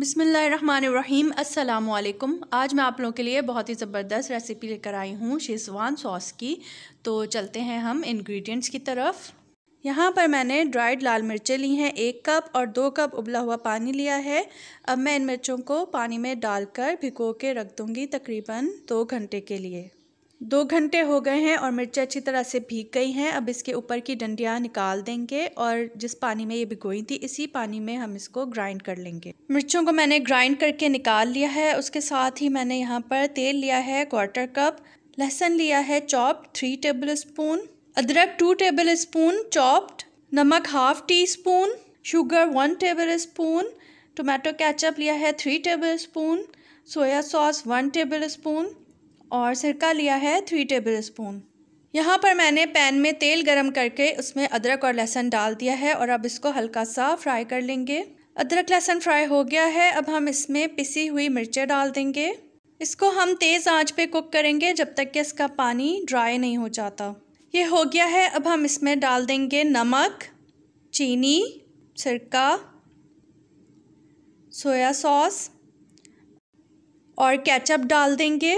बिसमीम अस्सलाम आज मैं आप लोगों के लिए बहुत ही ज़बरदस्त रेसिपी लेकर आई हूँ शेज़वान सॉस की। तो चलते हैं हम इंग्रेडिएंट्स की तरफ़। यहाँ पर मैंने ड्राइड लाल मिर्चें ली हैं, एक कप और दो कप उबला हुआ पानी लिया है। अब मैं इन मिर्चों को पानी में डालकर भिगो के रख दूँगी तकरीबन दो घंटे के लिए। दो घंटे हो गए हैं और मिर्च अच्छी तरह से भीग गई हैं। अब इसके ऊपर की डंडियाँ निकाल देंगे और जिस पानी में ये भिगोई थी, इसी पानी में हम इसको ग्राइंड कर लेंगे। मिर्चों को मैंने ग्राइंड करके निकाल लिया है। उसके साथ ही मैंने यहाँ पर तेल लिया है क्वार्टर कप लहसुन लिया है चॉप्ड थ्री टेबल स्पून अदरक टू टेबल स्पून चॉप्ड नमक half teaspoon sugar one tablespoon tomato ketchup लिया है three tablespoon soya sauce one tablespoon और सिरका लिया है थ्री टेबल स्पून यहाँ पर मैंने पैन में तेल गरम करके उसमें अदरक और लहसुन डाल दिया है और अब इसको हल्का सा फ्राई कर लेंगे. अदरक लहसुन फ्राई हो गया है, अब हम इसमें पिसी हुई मिर्चें डाल देंगे. इसको हम तेज़ आँच पे कुक करेंगे जब तक कि इसका पानी ड्राई नहीं हो जाता. ये हो गया है, अब हम इसमें डाल देंगे नमक, चीनी, सिरका, सोया सॉस और केचप डाल देंगे.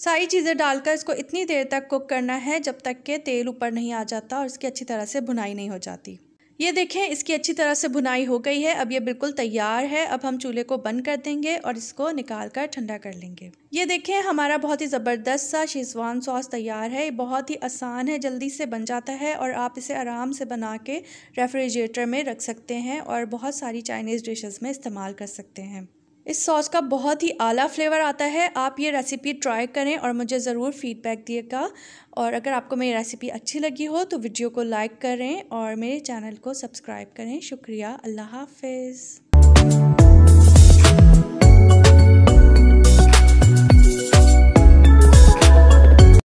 सारी चीज़ें डालकर इसको इतनी देर तक कुक करना है जब तक के तेल ऊपर नहीं आ जाता और इसकी अच्छी तरह से भुनाई नहीं हो जाती। ये देखें, इसकी अच्छी तरह से भुनाई हो गई है। अब ये बिल्कुल तैयार है। अब हम चूल्हे को बंद कर देंगे और इसको निकाल कर ठंडा कर लेंगे। ये देखें, हमारा बहुत ही ज़बरदस्त सा शेजवान सॉस तैयार है। ये बहुत ही आसान है, जल्दी से बन जाता है और आप इसे आराम से बना के रेफ्रिजरेटर में रख सकते हैं और बहुत सारी चाइनीज़ डिशेज़ में इस्तेमाल कर सकते हैं। इस सॉस का बहुत ही आला फ्लेवर आता है। आप ये रेसिपी ट्राई करें और मुझे ज़रूर फीडबैक दिएगा। और अगर आपको मेरी रेसिपी अच्छी लगी हो तो वीडियो को लाइक करें और मेरे चैनल को सब्सक्राइब करें। शुक्रिया। अल्लाह हाफिज़।